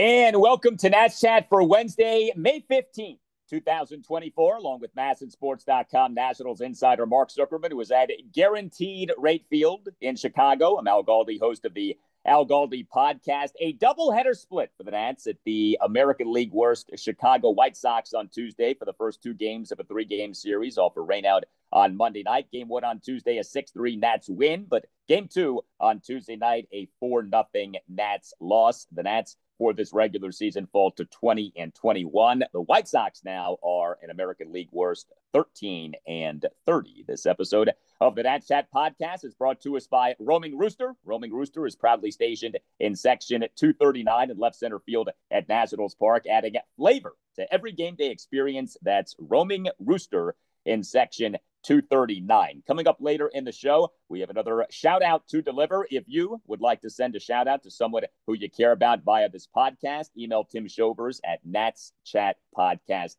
And welcome to Nats Chat for Wednesday, May 15th, 2024, along with MASNsports.com Nationals insider Mark Zuckerman, who is at Guaranteed Rate Field in Chicago. I'm Al Galdi, host of the Al Galdi podcast. A doubleheader split for the Nats at the American League worst Chicago White Sox on Tuesday for the first two games of a three game series, all for rainout on Monday night. Game one on Tuesday, a 6 3 Nats win, but game two on Tuesday night, a 4 0 Nats loss. The Nats for this regular season fall to 20 and 21. The White Sox now are an American League worst 13 and 30. This episode of the Nats Chat podcast is brought to us by Roaming Rooster. Roaming Rooster is proudly stationed in section 239 in left center field at Nationals Park, adding flavor to every game day experience. That's Roaming Rooster in section 239. Coming up later in the show, we have another shout out to deliver. If you would like to send a shout out to someone who you care about via this podcast, email Tim Shovers at Nats Chat Podcast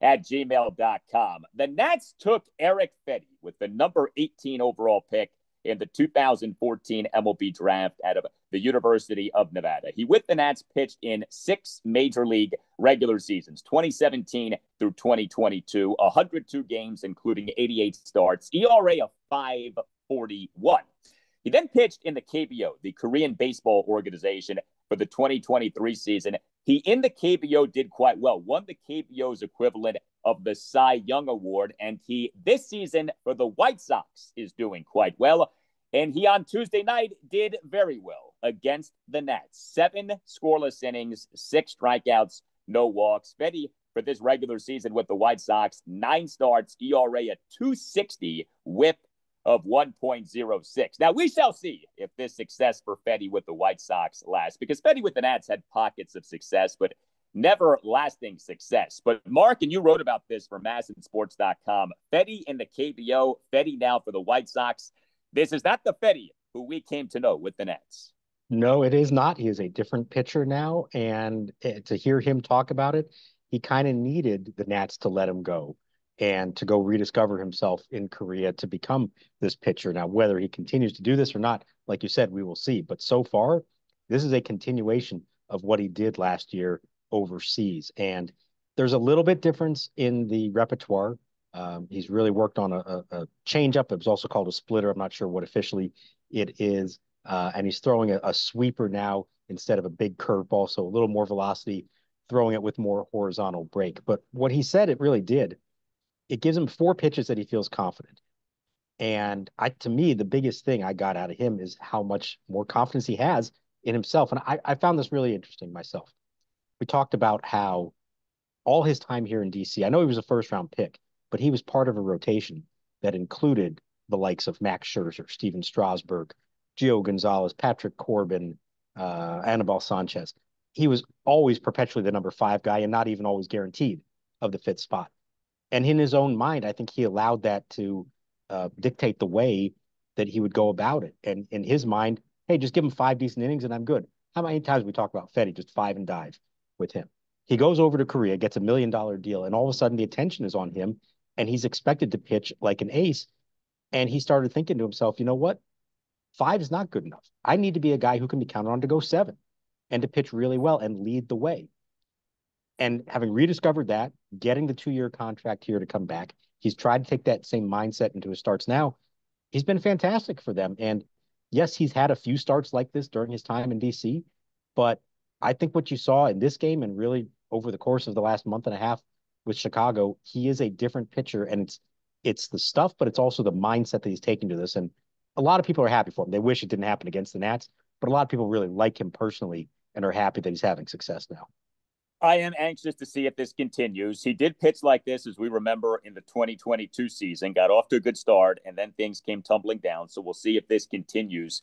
at gmail.com. The Nats took Eric Fedde with the number 18 overall pick in the 2014 MLB draft out of the University of Nevada. He, with the Nats, pitched in six major league regular seasons 2017 through 2022, 102 games, including 88 starts, ERA of 541. He then pitched in the KBO, the Korean Baseball Organization, for the 2023 season. He, in the KBO, did quite well, won the KBO's equivalent of the Cy Young Award. And he, this season for the White Sox, is doing quite well. And he, on Tuesday night, did very well against the Nats. Seven scoreless innings, six strikeouts, no walks. Fedde, for this regular season with the White Sox, nine starts, ERA at 260, whip of 1.06. Now, we shall see if this success for Fedde with the White Sox lasts, because Fedde with the Nats had pockets of success, but never lasting success. But Mark, and you wrote about this for MASNsports.com. Fedde in the KBO, Fedde now for the White Sox. This is not the Fedde who we came to know with the Nats. No, it is not. He is a different pitcher now. And eh, to hear him talk about it, he kind of needed the Nats to let him go and to go rediscover himself in Korea to become this pitcher. Now, whether he continues to do this or not, like you said, we will see. But so far, this is a continuation of what he did last year overseas. And there's a little bit difference in the repertoire. Um, he's really worked on a, a, a changeup. It was also called a splitter. I'm not sure what officially it is. Uh, and he's throwing a, a, sweeper now instead of a big curveball, so a little more velocity, throwing it with more horizontal break. But what he said it really did it gives him four pitches that he feels confident. And I, to me, the biggest thing I got out of him is how much more confidence he has in himself. And I, I found this really interesting myself. We talked about how all his time here in DC, I know he was a first round pick, but he was part of a rotation that included the likes of Max Scherzer, Stephen Strasburg, Gio Gonzalez, Patrick Corbin, uh, Anibal Sanchez. He was always perpetually the number five guy and not even always guaranteed of the fifth spot. And in his own mind, I think he allowed that to uh, dictate the way that he would go about it. And in his mind, hey, just give him five decent innings and I'm good. How many times we talk about Fedde, just five and dive with him? He goes over to Korea, gets a million dollar deal, and all of a sudden the attention is on him and he's expected to pitch like an ace. And he started thinking to himself, you know what? Five is not good enough. I need to be a guy who can be counted on to go seven and to pitch really well and lead the way. And having rediscovered that, getting the two year contract here to come back, he's tried to take that same mindset into his starts now. He's been fantastic for them. And yes, he's had a few starts like this during his time in DC, but I think what you saw in this game and really over the course of the last month and a half with Chicago, he is a different pitcher. And it's it's the stuff, but it's also the mindset that he's taking to this. And a lot of people are happy for him. They wish it didn't happen against the Nats, but a lot of people really like him personally and are happy that he's having success now. I am anxious to see if this continues. He did pitch like this, as we remember, in the 2022 season, got off to a good start, and then things came tumbling down. So we'll see if this continues.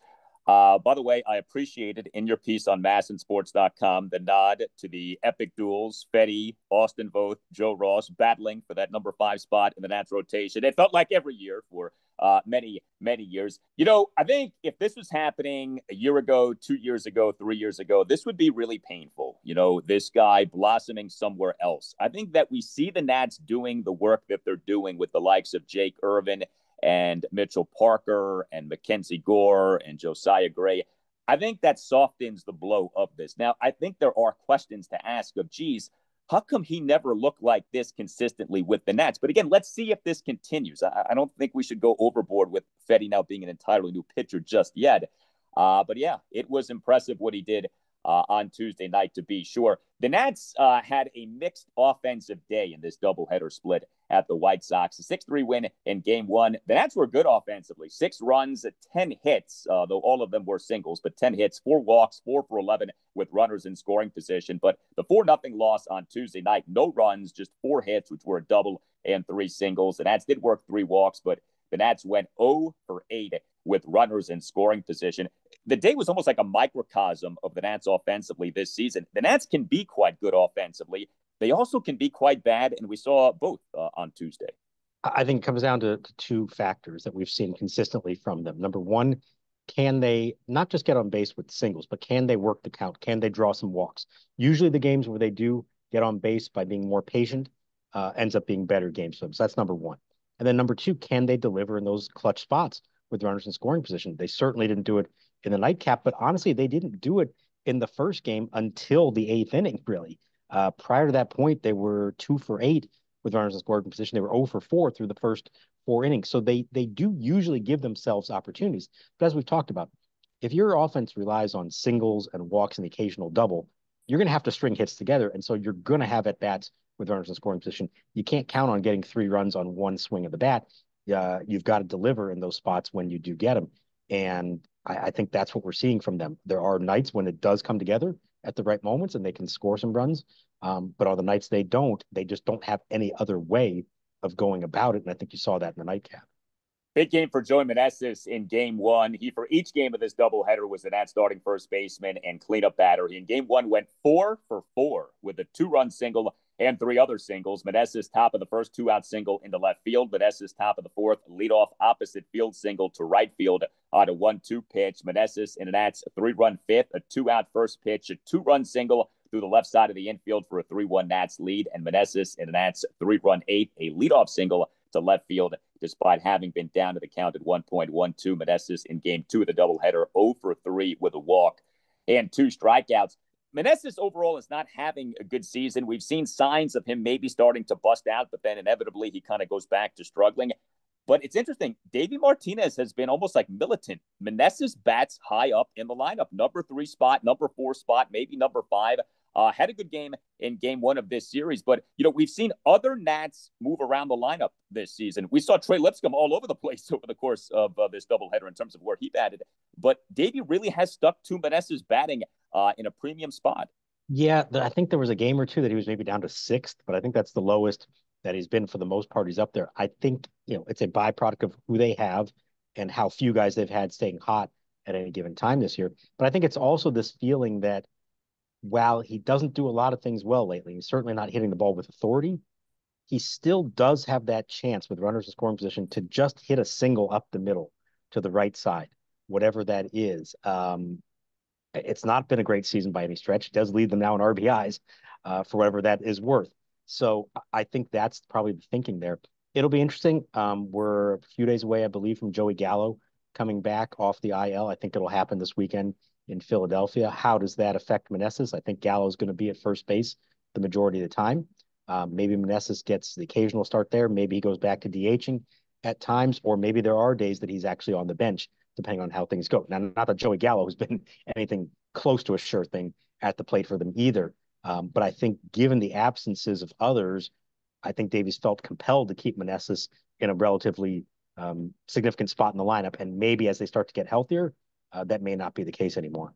Uh, by the way, I appreciated in your piece on MASNsports.com the nod to the epic duels, Fedde, Austin Voth, Joe Ross battling for that number five spot in the Nats rotation. It felt like every year for uh, many, many years. You know, I think if this was happening a year ago, two years ago, three years ago, this would be really painful. You know, this guy blossoming somewhere else. I think that we see the Nats doing the work that they're doing with the likes of Jake Irvin and Mitchell Parker and Mackenzie Gore and Josiah Gray. I think that softens the blow of this. Now, I think there are questions to ask of, geez, how come he never looked like this consistently with the Nats? But again, let's see if this continues. I, I don't think we should go overboard with Fedde now being an entirely new pitcher just yet. Uh, but yeah, it was impressive what he did uh, on Tuesday night, to be sure. The Nats uh, had a mixed offensive day in this doubleheader split at the White Sox. A 6 3 win in game one. The Nats were good offensively six runs, 10 hits, uh, though all of them were singles, but 10 hits, four walks, four for 11 with runners in scoring position. But the 4 0 loss on Tuesday night, no runs, just four hits, which were a double and three singles. The Nats did work three walks, but the Nats went 0 for 8 with runners in scoring position. The day was almost like a microcosm of the Nats offensively this season. The Nats can be quite good offensively. They also can be quite bad, and we saw both uh, on Tuesday. I think it comes down to, to two factors that we've seen consistently from them. Number one, can they not just get on base with singles, but can they work the count? Can they draw some walks? Usually, the games where they do get on base by being more patient uh, ends up being better games. So that's number one. And then number two, can they deliver in those clutch spots with runners in scoring position? They certainly didn't do it in the nightcap, but honestly, they didn't do it in the first game until the eighth inning, really. Uh, prior to that point, they were two for eight with runners in scoring position. They were 0 for 4 through the first four innings. So they they do usually give themselves opportunities. But as we've talked about, if your offense relies on singles and walks and the occasional double, you're going to have to string hits together. And so you're going to have at bats with runners in scoring position. You can't count on getting three runs on one swing of the bat. Uh, you've got to deliver in those spots when you do get them. And I, I, think that's what we're seeing from them. There are nights when it does come together at the right moments and they can score some runs. Um, but on the nights they don't, they just don't have any other way of going about it. And I think you saw that in the nightcap. Big game for Joey Meneses in game one. He, for each game of this doubleheader, was an Nats starting first baseman and cleanup batter. He in game one went four for four with a two run single and three other singles. Meneses top of the first two out single into left field. Meneses top of the fourth leadoff opposite field single to right field on a one two pitch. Meneses in the Nats three run fifth, a two out first pitch, a two run single through the left side of the infield for a 3 1 Nats lead. And Meneses in the Nats three run eighth, a leadoff single to left field, despite having been down to the count at 1.12. Meneses in game two of the doubleheader, 0 for 3 with a walk and two strikeouts. Meneses overall is not having a good season. We've seen signs of him maybe starting to bust out, but then inevitably he kind of goes back to struggling. But it's interesting. Davey Martinez has been almost like militant. Meneses bats high up in the lineup, number three spot, number four spot, maybe number five. Uh, had a good game in game one of this series, but you know we've seen other Nats move around the lineup this season. We saw Trey Lipscomb all over the place over the course of uh, this doubleheader in terms of where he batted, but Davey really has stuck to Meneses batting uh, in a premium spot. Yeah, I think there was a game or two that he was maybe down to sixth, but I think that's the lowest that he's been for the most part. He's up there. I think you know it's a byproduct of who they have and how few guys they've had staying hot at any given time this year. But I think it's also this feeling that while he doesn't do a lot of things well lately, he's certainly not hitting the ball with authority. He still does have that chance with runners in scoring position to just hit a single up the middle to the right side, whatever that is. Um, it's not been a great season by any stretch. It does lead them now in RBIs uh, for whatever that is worth. So I think that's probably the thinking there. It'll be interesting. Um, we're a few days away, I believe, from Joey Gallo coming back off the IL. I think it'll happen this weekend in Philadelphia. How does that affect Meneses? I think Gallo is going to be at first base the majority of the time. Um, maybe Meneses gets the occasional start there. Maybe he goes back to DHing at times, or maybe there are days that he's actually on the bench, depending on how things go. Now, not that Joey Gallo has been anything close to a sure thing at the plate for them either. Um, but I think given the absences of others, I think Davey's felt compelled to keep Meneses in a relatively um, significant spot in the lineup. And maybe as they start to get healthier, uh, that may not be the case anymore.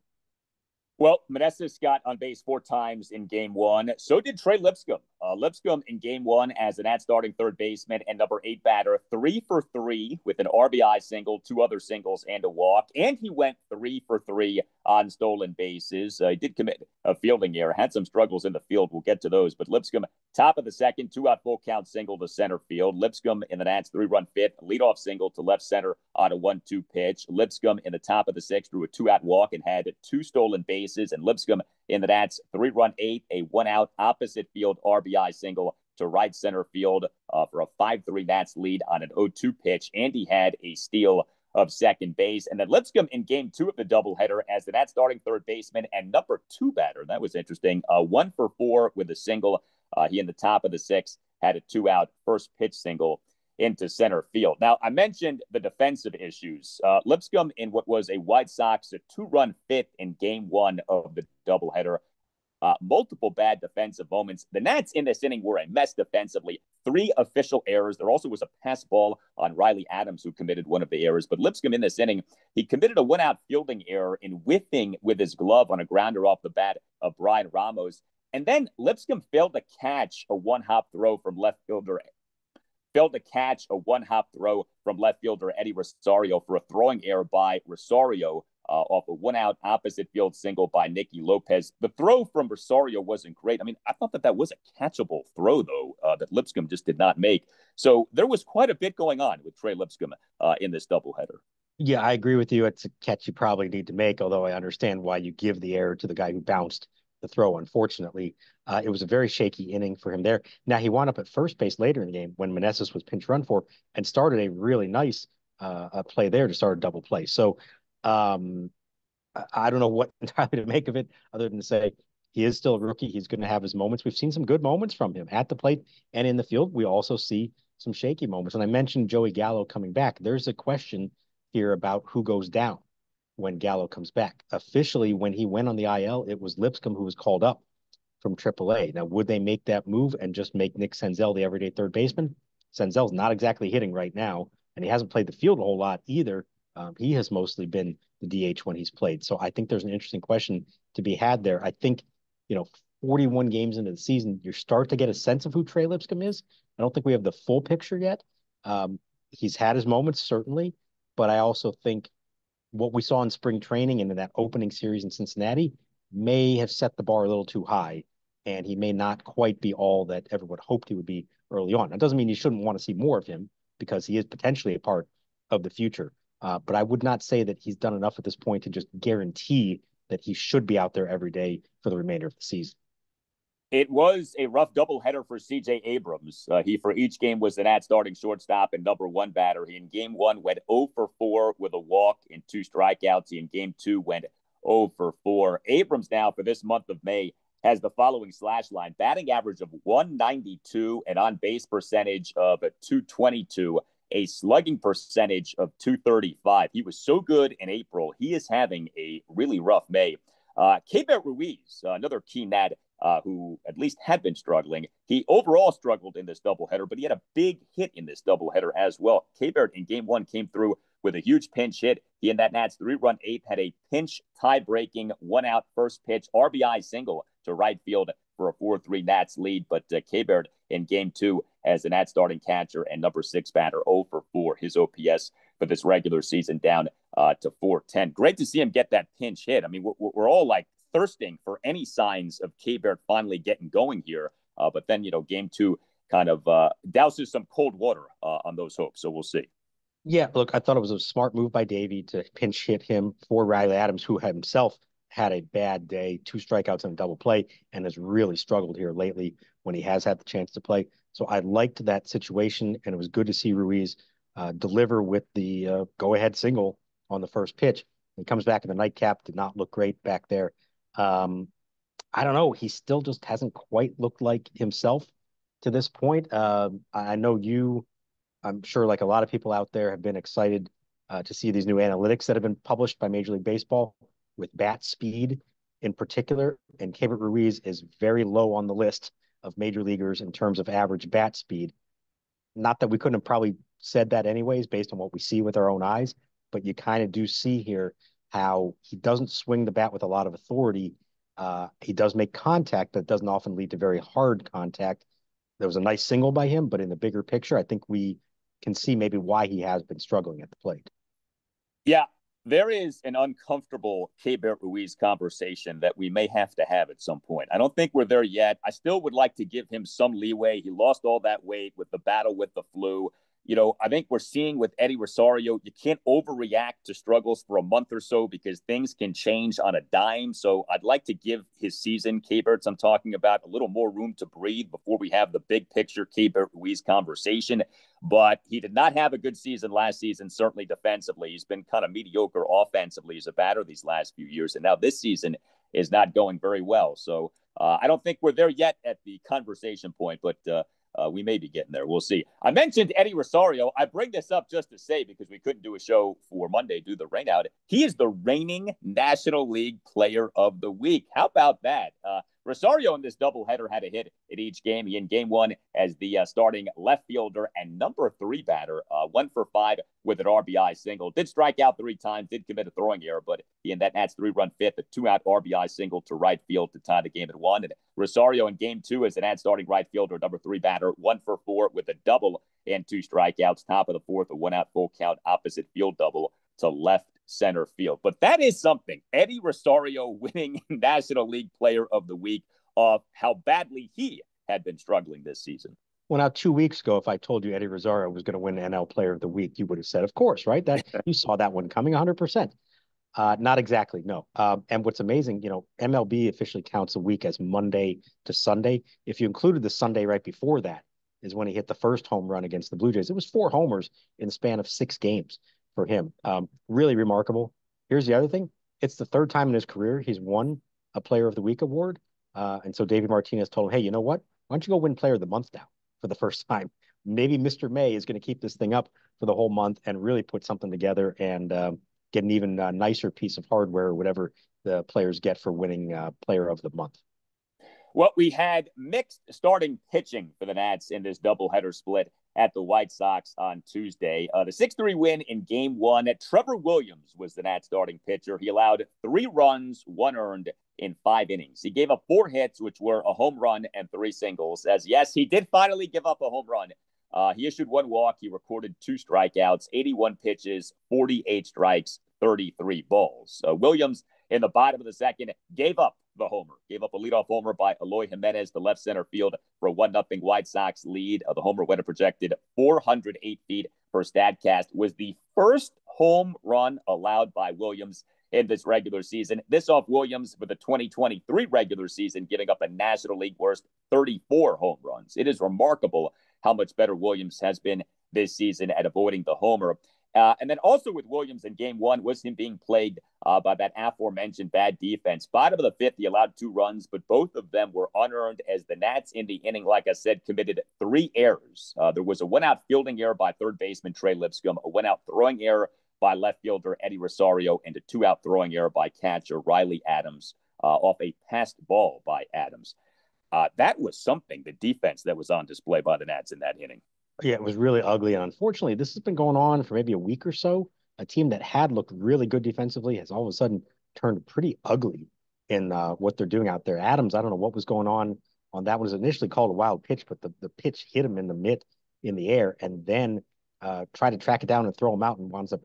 Well, Meneses got on base four times in game one. So did Trey Lipscomb. Uh, Lipscomb in game one as an at starting third baseman and number eight batter, three for three with an RBI single, two other singles, and a walk. And he went three for three on stolen bases. Uh, he did commit a fielding error, had some struggles in the field. We'll get to those. But Lipscomb, top of the second, two out full count single to center field. Lipscomb in the Nats three run fifth, leadoff single to left center on a one two pitch. Lipscomb in the top of the sixth threw a two out walk and had two stolen bases. And Lipscomb in the Nats three run eight, a one out opposite field RBI single to right center field uh, for a 5 3 Nats lead on an 0 2 pitch. And he had a steal of second base. And then Lipscomb in game two of the doubleheader as the Nats starting third baseman and number two batter. That was interesting. Uh, one for four with a single. Uh, he in the top of the sixth had a two out first pitch single into center field. Now, I mentioned the defensive issues. Uh, Lipscomb in what was a White Sox a two run fifth in game one of the doubleheader. Uh, multiple bad defensive moments. The Nats in this inning were a mess defensively. Three official errors. There also was a pass ball on Riley Adams, who committed one of the errors. But Lipscomb in this inning, he committed a one out fielding error in whiffing with his glove on a grounder off the bat of Bryan Ramos. And then Lipscomb failed to catch a one hop throw from left fielder failed to catch a one hop throw from left fielder Eddie Rosario for a throwing error by Rosario uh, off a one out opposite field single by Nicky Lopez. The throw from Rosario wasn't great. I mean, I thought that that was a catchable throw, though, uh, that Lipscomb just did not make. So there was quite a bit going on with Trey Lipscomb uh, in this doubleheader. Yeah, I agree with you. It's a catch you probably need to make, although I understand why you give the error to the guy who bounced the throw. Unfortunately, uh, it was a very shaky inning for him there. Now he wound up at first base later in the game when Meneses was pinch run for and started a really nice uh, play there to start a double play. So um, I don't know what entirely to make of it, other than to say he is still a rookie. He's going to have his moments. We've seen some good moments from him at the plate and in the field. We also see some shaky moments. And I mentioned Joey Gallo coming back. There's a question here about who goes down when Gallo comes back. Officially, when he went on the IL, it was Lipscomb who was called up from AAA. Now, would they make that move and just make Nick Senzel the everyday third baseman? Senzel's not exactly hitting right now, and he hasn't played the field a whole lot either. Um, he has mostly been the DH when he's played. So I think there's an interesting question to be had there. I think, you know, 41 games into the season, you start to get a sense of who Trey Lipscomb is. I don't think we have the full picture yet. Um, he's had his moments, certainly, but I also think what we saw in spring training and in that opening series in Cincinnati may have set the bar a little too high, and he may not quite be all that everyone hoped he would be early on. That doesn't mean you shouldn't want to see more of him because he is potentially a part of the future. Uh, but I would not say that he's done enough at this point to just guarantee that he should be out there every day for the remainder of the season. It was a rough doubleheader for CJ Abrams. Uh, he, for each game, was the Nat starting shortstop and number one batter. He, in game one, went 0 for 4 with a walk and two strikeouts. He, in game two, went 0 for 4. Abrams, now, for this month of May, has the following slash line batting average of 192 and on base percentage of 222, a slugging percentage of 235. He was so good in April. He is having a really rough May. Uh, Ruiz, uh, another key Nat uh, who at least had been struggling. He overall struggled in this doubleheader, but he had a big hit in this doubleheader as well. Keibert in game one came through with a huge pinch hit. He and that Nats three run eighth had a pinch tie breaking one out first pitch RBI single to right field for a 4 3 Nats lead. But uh, in game two as the Nats starting catcher and number six batter 0 for 4. His OPS for this regular season down uh, to 410. Great to see him get that pinch hit. I mean, we're, we're all like thirsting for any signs of Keibert finally getting going here. Uh, but then, you know, game two kind of uh, douses some cold water uh, on those hopes. So we'll see. Yeah, look, I thought it was a smart move by Davey to pinch hit him for Riley Adams, who had himself had a bad day, two strikeouts and a double play, and has really struggled here lately when he has had the chance to play. So I liked that situation, and it was good to see Ruiz uh, deliver with the uh, go-ahead single on the first pitch. He comes back in the nightcap, did not look great back there. Um, I don't know. He still just hasn't quite looked like himself to this point. Uh, I know you, I'm sure, like a lot of people out there, have been excited uh, to see these new analytics that have been published by Major League Baseball with bat speed in particular. And Keibert Ruiz is very low on the list of major leaguers in terms of average bat speed. Not that we couldn't have probably said that anyways, based on what we see with our own eyes, but you kind of do see here how he doesn't swing the bat with a lot of authority. Uh, he does make contact, but it doesn't often lead to very hard contact. There was a nice single by him, but in the bigger picture, I think we can see maybe why he has been struggling at the plate. Yeah, there is an uncomfortable Keibert Ruiz conversation that we may have to have at some point. I don't think we're there yet. I still would like to give him some leeway. He lost all that weight with the battle with the flu you know, I think we're seeing with Eddie Rosario, you can't overreact to struggles for a month or so because things can change on a dime. So I'd like to give his season, Keibert, I'm talking about, a little more room to breathe before we have the big picture Keibert Ruiz conversation. But he did not have a good season last season, certainly defensively. He's been kind of mediocre offensively as a batter these last few years. And now this season is not going very well. So uh, I don't think we're there yet at the conversation point, but uh, uh, we may be getting there. We'll see. I mentioned Eddie Rosario. I bring this up just to say because we couldn't do a show for Monday due to the rainout. He is the reigning National League Player of the Week. How about that? Uh, Rosario in this doubleheader had a hit in each game. He in game one as the uh, starting left fielder and number three batter, uh, one for five with an RBI single. Did strike out three times, did commit a throwing error, but he in that Nats three run fifth, a two out RBI single to right field to tie the game at one. And Rosario in game two as an ad starting right fielder, number three batter, one for four with a double and two strikeouts. Top of the fourth, a one out full count opposite field double to left center field. But that is something. Eddie Rosario winning National League Player of the Week off how badly he had been struggling this season. Well, now two weeks ago, if I told you Eddie Rosario was going to win NL Player of the Week, you would have said, "Of course, right? That you saw that one coming 100." Uh, percent Not exactly, no. Um, and what's amazing, you know, MLB officially counts a week as Monday to Sunday. If you included the Sunday right before that, is when he hit the first home run against the Blue Jays. It was four homers in the span of six games for him. Um, really remarkable. Here's the other thing: it's the third time in his career he's won a Player of the Week award. Uh, and so David Martinez told him, "Hey, you know what? Why don't you go win Player of the Month now for the first time? Maybe Mr. May is going to keep this thing up for the whole month and really put something together and um, get an even uh, nicer piece of hardware or whatever the players get for winning uh, Player of the Month." Well, we had mixed starting pitching for the Nats in this doubleheader split at the White Sox on Tuesday. Uh, the 6 3 win in game one. Trevor Williams was the Nats starting pitcher. He allowed three runs, one earned in five innings. He gave up four hits, which were a home run and three singles. As yes, he did finally give up a home run. Uh, he issued one walk. He recorded two strikeouts, 81 pitches, 48 strikes, 33 balls. Williams in the bottom of the second gave up the homer. Gave up a leadoff homer by Eloy Jimenez, the left center field, for a 1 0 White Sox lead. Uh, the homer went a projected 408 feet per StatCast, was the first home run allowed by Williams in this regular season. This off Williams for the 2023 regular season, giving up a National League worst 34 home runs. It is remarkable how much better Williams has been this season at avoiding the homer. Uh, and then also with Williams in game one was him being plagued uh, by that aforementioned bad defense. Bottom of the fifth, he allowed two runs, but both of them were unearned as the Nats in the inning, like I said, committed three errors. Uh, there was a one out fielding error by third baseman Trey Lipscomb, a one out throwing error by left fielder Eddie Rosario, and a two out throwing error by catcher Riley Adams uh, off a passed ball by Adams. Uh, that was something, the defense that was on display by the Nats in that inning. Yeah, it was really ugly. And unfortunately, this has been going on for maybe a week or so. A team that had looked really good defensively has all of a sudden turned pretty ugly in uh, what they're doing out there. Adams, I don't know what was going on on that one. was initially called a wild pitch, but the, the pitch hit him in the mitt in the air and then uh, tried to track it down and throw him out and winds up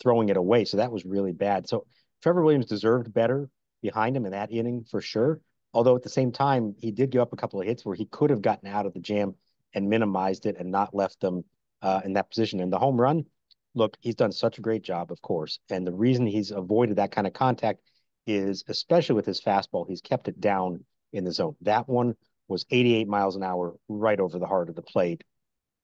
throwing it away. So that was really bad. So Trevor Williams deserved better behind him in that inning for sure. Although at the same time, he did give up a couple of hits where he could have gotten out of the jam and minimized it and not left them uh, in that position. And the home run, look, he's done such a great job, of course. And the reason he's avoided that kind of contact is, especially with his fastball, he's kept it down in the zone. That one was 88 miles an hour right over the heart of the plate.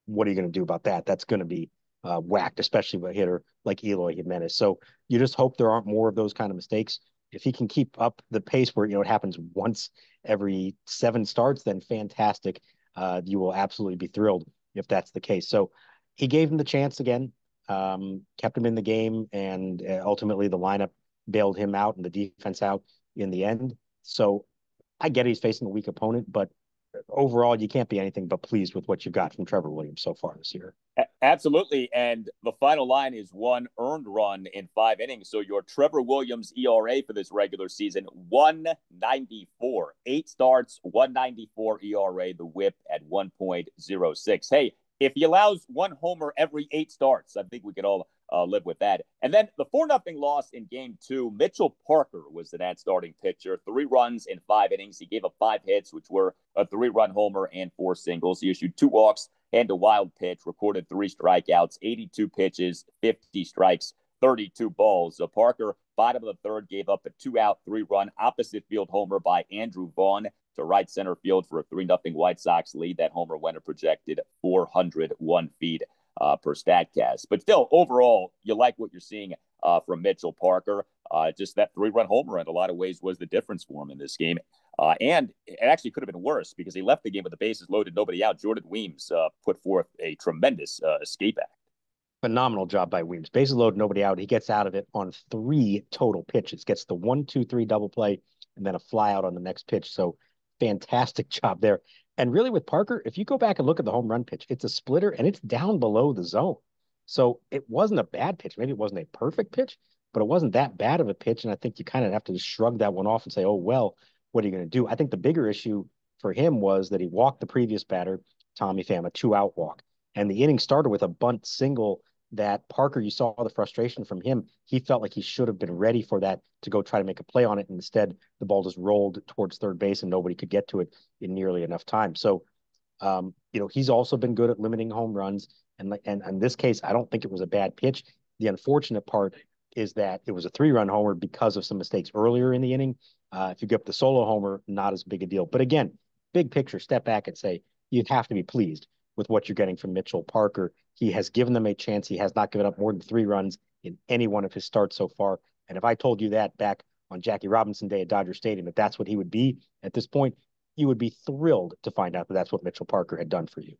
What are you going to do about that? That's going to be uh, whacked, especially with a hitter like Eloy Jimenez. So you just hope there aren't more of those kind of mistakes. If he can keep up the pace where you know it happens once every seven starts, then fantastic uh, you will absolutely be thrilled if that's the case. So he gave him the chance again, um, kept him in the game, and uh, ultimately the lineup bailed him out and the defense out in the end. So I get he's facing a weak opponent, but overall, you can't be anything but pleased with what you've got from Trevor Williams so far this year. Absolutely. And the final line is one earned run in five innings. So your Trevor Williams ERA for this regular season, 194. Eight starts, 194 ERA, the whip at 1.06. Hey, if he allows one homer every eight starts, I think we could all uh, live with that. And then the 4 nothing loss in game two, Mitchell Parker was the Nats starting pitcher. Three runs in five innings. He gave up five hits, which were a three run homer and four singles. He issued two walks and a wild pitch, recorded three strikeouts, 82 pitches, 50 strikes, 32 balls. So Parker, bottom of the third, gave up a two out, three run opposite field homer by Andrew Vaughn to right center field for a 3 0 White Sox lead. That homer went a projected 401 feet uh, per StatCast. But still, overall, you like what you're seeing uh, from Mitchell Parker. Uh, just that three run homer in a lot of ways was the difference for him in this game. Uh, and it actually could have been worse because he left the game with the bases loaded, nobody out. Jordan Weems uh, put forth a tremendous uh, escape act. Phenomenal job by Weems. Bases loaded, nobody out. He gets out of it on three total pitches, gets the one, two, three double play, and then a fly out on the next pitch. So fantastic job there. And really, with Parker, if you go back and look at the home run pitch, it's a splitter and it's down below the zone. So it wasn't a bad pitch. Maybe it wasn't a perfect pitch, but it wasn't that bad of a pitch. And I think you kind of have to just shrug that one off and say, oh, well, what are you going to do? I think the bigger issue for him was that he walked the previous batter, Tommy Pham, a two out walk. And the inning started with a bunt single that Parker, you saw the frustration from him. He felt like he should have been ready for that to go try to make a play on it. And instead, the ball just rolled towards third base and nobody could get to it in nearly enough time. So, um, you know, he's also been good at limiting home runs. And, and in this case, I don't think it was a bad pitch. The unfortunate part is that it was a three run homer because of some mistakes earlier in the inning. Uh, if you get up the solo homer, not as big a deal. But again, big picture, step back and say you have to be pleased with what you're getting from Mitchell Parker. He has given them a chance. He has not given up more than three runs in any one of his starts so far. And if I told you that back on Jackie Robinson Day at Dodger Stadium, that that's what he would be at this point, you would be thrilled to find out that that's what Mitchell Parker had done for you.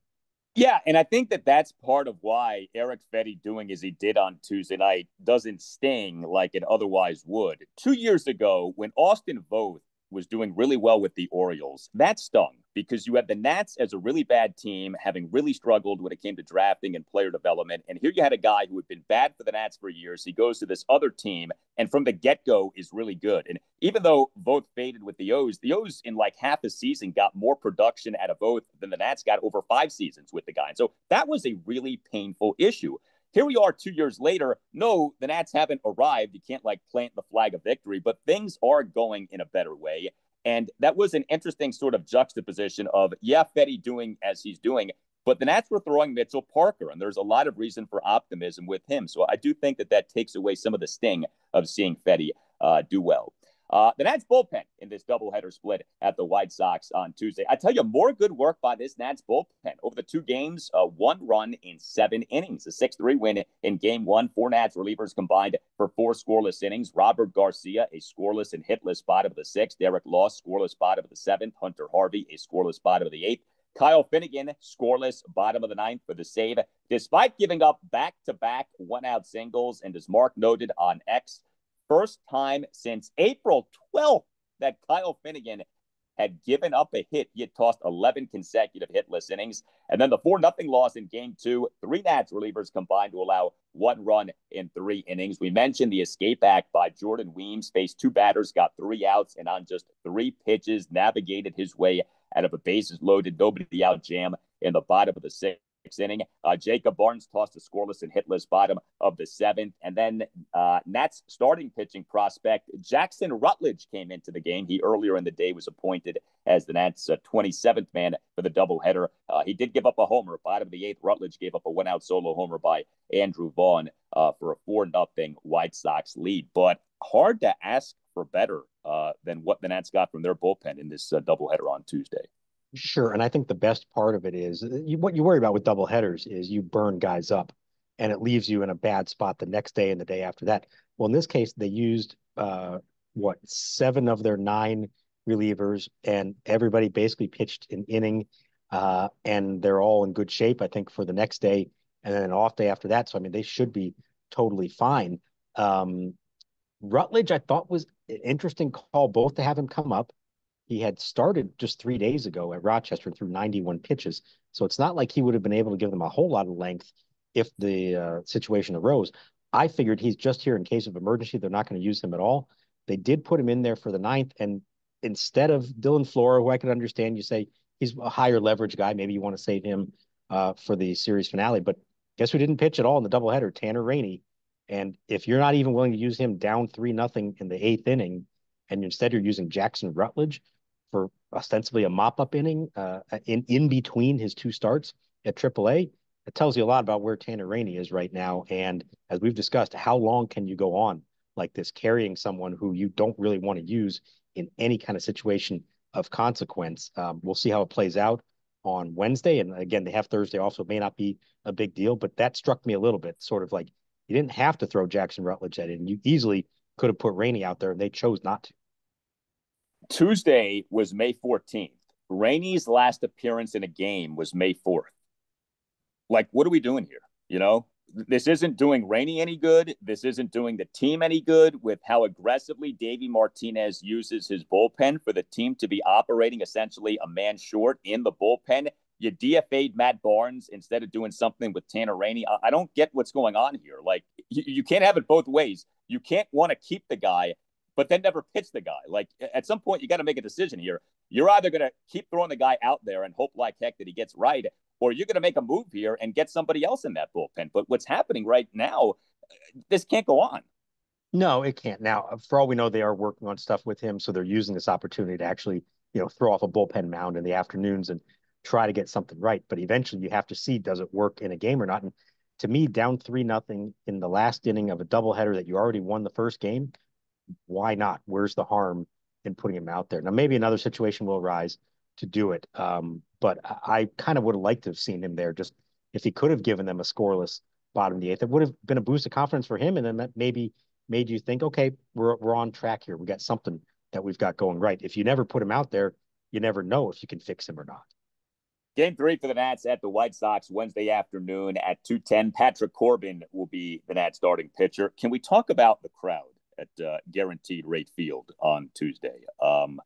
Yeah, and I think that that's part of why Eric Fedde doing as he did on Tuesday night doesn't sting like it otherwise would. Two years ago, when Austin Voth was doing really well with the Orioles. That stung because you have the Nats as a really bad team, having really struggled when it came to drafting and player development. And here you had a guy who had been bad for the Nats for years. He goes to this other team and from the get go is really good. And even though Voth faded with the O's, the O's in like half a season got more production out of Voth than the Nats got over five seasons with the guy. And so that was a really painful issue. Here we are two years later. No, the Nats haven't arrived. You can't like plant the flag of victory, but things are going in a better way. And that was an interesting sort of juxtaposition of, yeah, Fedde doing as he's doing, but the Nats were throwing Mitchell Parker, and there's a lot of reason for optimism with him. So I do think that that takes away some of the sting of seeing Fedde uh, do well. Uh, the Nats bullpen in this doubleheader split at the White Sox on Tuesday. I tell you, more good work by this Nats bullpen over the two games. Uh, one run in seven innings, a 6 3 win in game one. Four Nats relievers combined for four scoreless innings. Robert Garcia, a scoreless and hitless bottom of the sixth. Derek Law, scoreless bottom of the seventh. Hunter Harvey, a scoreless bottom of the eighth. Kyle Finnegan, scoreless, bottom of the ninth for the save, despite giving up back to back one out singles. And as Mark noted on X, first time since April 12th that Kyle Finnegan had given up a hit. He had tossed 11 consecutive hitless innings. And then the 4 0 loss in game two, three Nats relievers combined to allow one run in three innings. We mentioned the escape act by Jordan Weems, faced two batters, got three outs, and on just three pitches, navigated his way out of a bases loaded, nobody out jam in the bottom of the sixth inning. Uh, Jacob Barnes tossed a scoreless and hitless bottom of the seventh. And then uh, Nats starting pitching prospect Jackson Rutledge came into the game. He earlier in the day was appointed as the Nats' uh, 27th man for the doubleheader. Uh, he did give up a homer. Bottom of the eighth, Rutledge gave up a one out solo homer by Andrew Vaughn uh, for a 4 nothing White Sox lead. But hard to ask for better uh, than what the Nats got from their bullpen in this uh, doubleheader on Tuesday. Sure. And I think the best part of it is uh, you, what you worry about with double headers is you burn guys up and it leaves you in a bad spot the next day and the day after that. Well, in this case, they used uh, what seven of their nine relievers, and everybody basically pitched an inning, uh, and they're all in good shape, I think, for the next day, and then an off day after that. So I mean, they should be totally fine. Um, Rutledge, I thought was an interesting call, both to have him come up he had started just three days ago at Rochester threw 91 pitches. So it's not like he would have been able to give them a whole lot of length if the uh, situation arose. I figured he's just here in case of emergency. They're not going to use him at all. They did put him in there for the ninth. And instead of Dylan Floro, who I could understand, you say he's a higher leverage guy. Maybe you want to save him uh, for the series finale. But guess who didn't pitch at all in the doubleheader? Tanner Rainey. And if you're not even willing to use him down three nothing in the eighth inning, and instead you're using Jackson Rutledge, for ostensibly a mop up inning uh, in in between his two starts, at AAA, it tells you a lot about where Tanner Rainey is right now. And as we've discussed, how long can you go on like this, carrying someone who you don't really want to use in any kind of situation of consequence? Um, we'll see how it plays out on Wednesday. And again, they have Thursday also may not be a big deal, but that struck me a little bit, sort of like you didn't have to throw Jackson Rutledge at it, and you easily could have put Rainey out there, and they chose not to. Tuesday was May 14th. Rainey's last appearance in a game was May 4th. Like, what are we doing here? You know, this isn't doing Rainey any good. This isn't doing the team any good with how aggressively Davey Martinez uses his bullpen for the team to be operating essentially a man short in the bullpen. You DFA'd Matt Barnes instead of doing something with Tanner Rainey. I, don't get what's going on here. Like, you, you can't have it both ways. You can't want to keep the guy but then never pitch the guy. Like at some point, you got to make a decision here. You're either going to keep throwing the guy out there and hope like heck that he gets right, or you're going to make a move here and get somebody else in that bullpen. But what's happening right now, uh, this can't go on. No, it can't. Now, uh, for all we know, they are working on stuff with him, so they're using this opportunity to actually, you know, throw off a bullpen mound in the afternoons and try to get something right. But eventually, you have to see does it work in a game or not. And to me, down three nothing in the last inning of a doubleheader that you already won the first game why not? Where's the harm in putting him out there? Now, maybe another situation will arise to do it. Um, but I, I kind of would have liked to have seen him there. Just if he could have given them a scoreless bottom of the eighth, it would have been a boost of confidence for him, and then that maybe made you think, okay, we're we're on track here. We got something that we've got going right. If you never put him out there, you never know if you can fix him or not. Game three for the Nats at the White Sox Wednesday afternoon at 2:10. Patrick Corbin will be the Nats starting pitcher. Can we talk about the crowd? At uh, Guaranteed Rate Field on Tuesday. Um,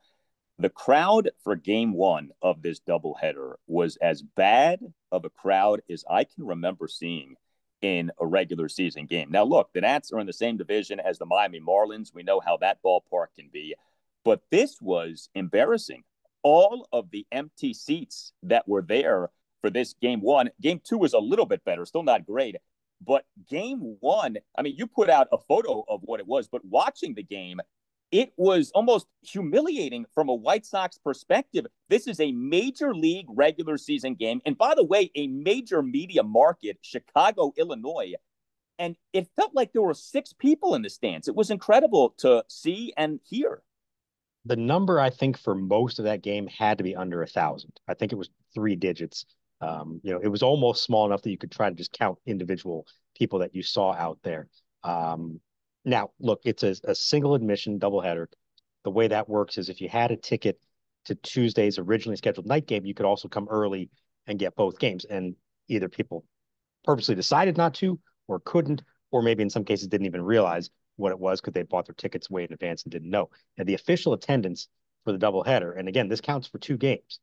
the crowd for game one of this doubleheader was as bad of a crowd as I can remember seeing in a regular season game. Now, look, the Nats are in the same division as the Miami Marlins. We know how that ballpark can be, but this was embarrassing. All of the empty seats that were there for this game one, game two was a little bit better, still not great. But game one, I mean, you put out a photo of what it was, but watching the game, it was almost humiliating from a White Sox perspective. This is a major league regular season game. And by the way, a major media market, Chicago, Illinois. And it felt like there were six people in the stands. It was incredible to see and hear. The number I think for most of that game had to be under a thousand. I think it was three digits. Um, you know, it was almost small enough that you could try to just count individual people that you saw out there. Um, now, look, it's a, a single admission doubleheader. The way that works is if you had a ticket to Tuesday's originally scheduled night game, you could also come early and get both games. And either people purposely decided not to, or couldn't, or maybe in some cases didn't even realize what it was because they bought their tickets way in advance and didn't know. And the official attendance for the doubleheader, and again, this counts for two games.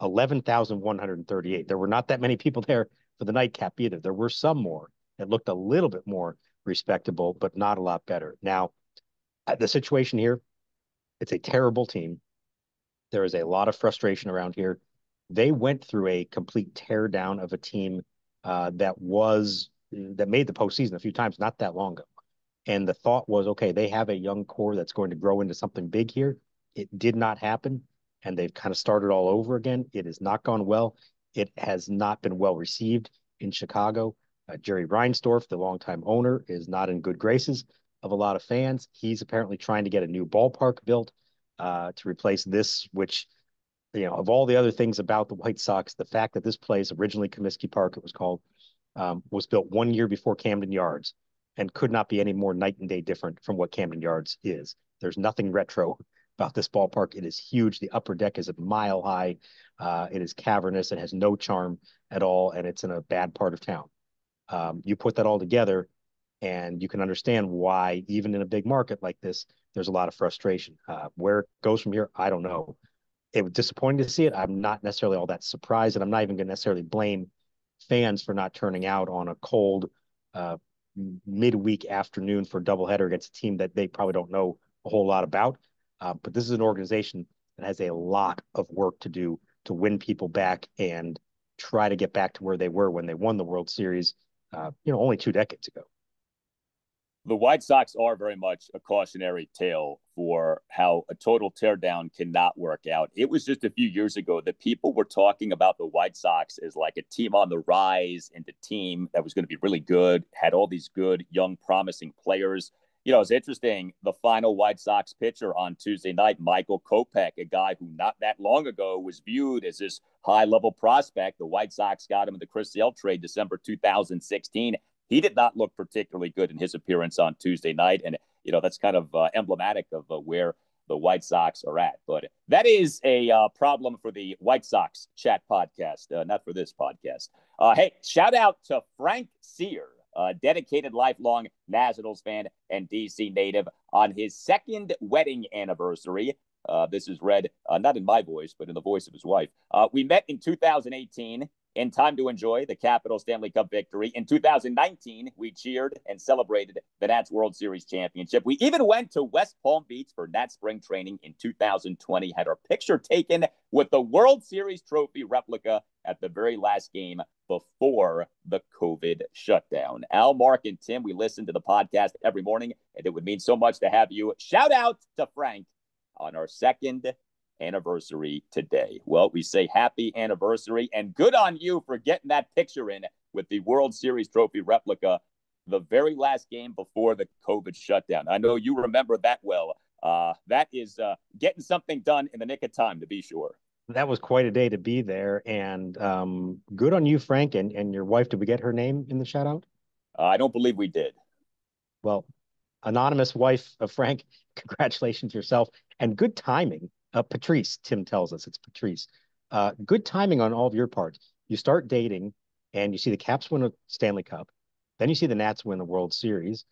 11,138. There were not that many people there for the nightcap either. There were some more that looked a little bit more respectable, but not a lot better. Now, uh, the situation here, it's a terrible team. There is a lot of frustration around here. They went through a complete teardown of a team uh, that was that made the postseason a few times not that long ago. And the thought was, okay, they have a young core that's going to grow into something big here. It did not happen and they've kind of started all over again. It has not gone well. It has not been well received in Chicago. Uh, Jerry Reinsdorf, the longtime owner, is not in good graces of a lot of fans. He's apparently trying to get a new ballpark built uh, to replace this, which, you know, of all the other things about the White Sox, the fact that this place, originally Comiskey Park, it was called, um, was built one year before Camden Yards and could not be any more night and day different from what Camden Yards is. There's nothing retro about this ballpark. It is huge. The upper deck is a mile high. Uh, it is cavernous. It has no charm at all, and it's in a bad part of town. Um, you put that all together, and you can understand why, even in a big market like this, there's a lot of frustration. Uh, where it goes from here, I don't know. It was disappointing to see it. I'm not necessarily all that surprised, and I'm not even going to necessarily blame fans for not turning out on a cold uh, midweek afternoon for a doubleheader against a team that they probably don't know a whole lot about. Uh, but this is an organization that has a lot of work to do to win people back and try to get back to where they were when they won the World Series, uh, you know, only two decades ago. the White Sox are very much a cautionary tale for how a total teardown cannot work out. It was just a few years ago that people were talking about the White Sox as like a team on the rise and a team that was going to be really good, had all these good, young, promising players. You know, it's interesting. The final White Sox pitcher on Tuesday night, Michael Kopech, a guy who not that long ago was viewed as this high level prospect. The White Sox got him in the Chris Sale trade December 2016 he did not look particularly good in his appearance on Tuesday night. And, you know, that's kind of uh, emblematic of uh, where the White Sox are at. But that is a uh, problem for the White Sox chat podcast, uh, not for this podcast. Uh, hey, shout out to Frank Sear, a dedicated lifelong Nationals fan and DC native, on his second wedding anniversary. Uh, this is read not in my voice, but in the voice of his wife. we met in 2018 in time to enjoy the Capital Stanley Cup victory. In 2019, we cheered and celebrated the Nats World Series championship. We even went to West Palm Beach for Nats spring training in 2020, had our picture taken with the World Series trophy replica at the very last game before the COVID shutdown. Al, Mark, and Tim, we listen to the podcast every morning, and it would mean so much to have you. Shout out to Frank on our second anniversary today. Well, we say happy anniversary and good on you for getting that picture in with the World Series trophy replica the very last game before the COVID shutdown. I know you remember that well. Uh, that is uh, getting something done in the nick of time, to be sure. That was quite a day to be there, and um, good on you, Frank, and, and your wife. Did we get her name in the shout out? Uh, I don't believe we did. Well, anonymous wife of Frank, congratulations yourself, and good timing uh, Patrice, Tim tells us it's Patrice. Uh, good timing on all of your parts. You start dating, and you see the Caps win a Stanley Cup, then you see the Nats win the World Series.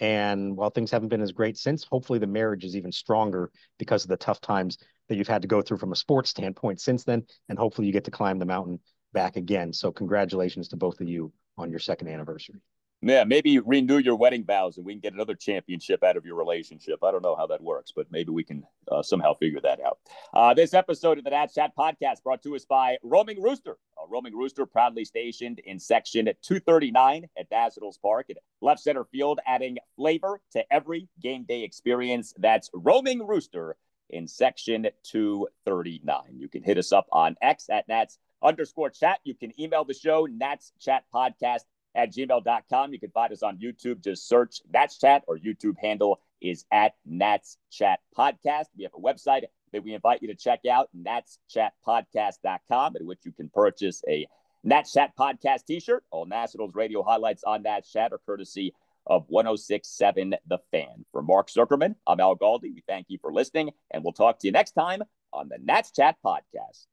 And while things haven't been as great since, hopefully the marriage is even stronger because of the tough times that you've had to go through from a sports standpoint since then. And hopefully you get to climb the mountain back again. So congratulations to both of you on your second anniversary. Yeah, maybe renew your wedding vows and we can get another championship out of your relationship. I don't know how that works, but maybe we can uh, somehow figure that out. Uh, this episode of the Nats Chat podcast brought to us by Roaming Rooster. A Roaming Rooster proudly stationed in section 239 at Nationals Park at left center field, adding flavor to every game day experience. That's Roaming Rooster in section 239. You can hit us up on X at Nats underscore chat. You can email the show, Nats Chat Podcast at gmail.com. You can find us on YouTube. Just search Nats Chat. Or YouTube handle is at Nats Chat Podcast. We have a website that we invite you to check out, natschatpodcast.com, at which you can purchase a Nats Chat Podcast t shirt. All Nationals radio highlights on Nats Chat are courtesy of 1067 The Fan. For Mark Zuckerman, I'm Al Galdi. We thank you for listening, and we'll talk to you next time on the Nats Chat Podcast.